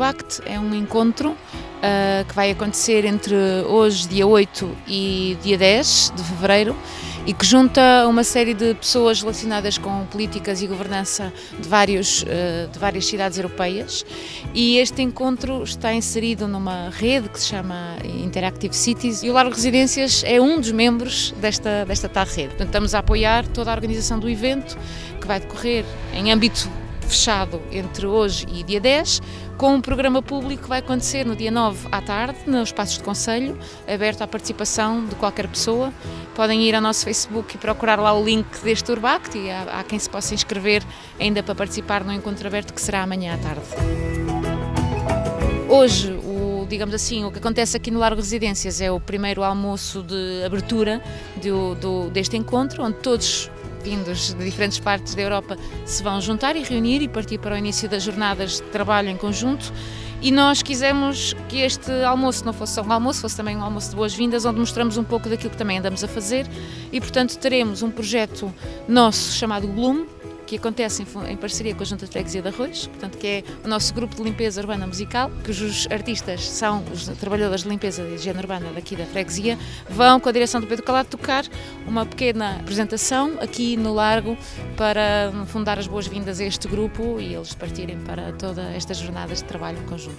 Urbact é um encontro uh, que vai acontecer entre hoje, dia 8 e dia 10 de fevereiro e que junta uma série de pessoas relacionadas com políticas e governança de, vários, uh, de várias cidades europeias e este encontro está inserido numa rede que se chama Interactive Cities e o Largo Residências é um dos membros desta, desta tal rede. Portanto, estamos a apoiar toda a organização do evento que vai decorrer em âmbito fechado entre hoje e dia 10, com um programa público que vai acontecer no dia 9 à tarde, nos espaços de conselho, aberto à participação de qualquer pessoa. Podem ir ao nosso Facebook e procurar lá o link deste Urbact e há, há quem se possa inscrever ainda para participar no encontro aberto que será amanhã à tarde. Hoje, o, digamos assim, o que acontece aqui no Largo Residências é o primeiro almoço de abertura do, do, deste encontro, onde todos vindos de diferentes partes da Europa se vão juntar e reunir e partir para o início das jornadas de trabalho em conjunto. E nós quisemos que este almoço não fosse só um almoço, fosse também um almoço de boas-vindas, onde mostramos um pouco daquilo que também andamos a fazer. E, portanto, teremos um projeto nosso chamado Bloom, que acontece em, em parceria com a Junta de Freguesia de Arroz, portanto, que é o nosso grupo de limpeza urbana musical, cujos artistas são os trabalhadores de limpeza e higiene urbana daqui da freguesia, vão com a direção do Pedro Calado tocar uma pequena apresentação aqui no Largo para fundar as boas-vindas a este grupo e eles partirem para todas estas jornadas de trabalho conjunto.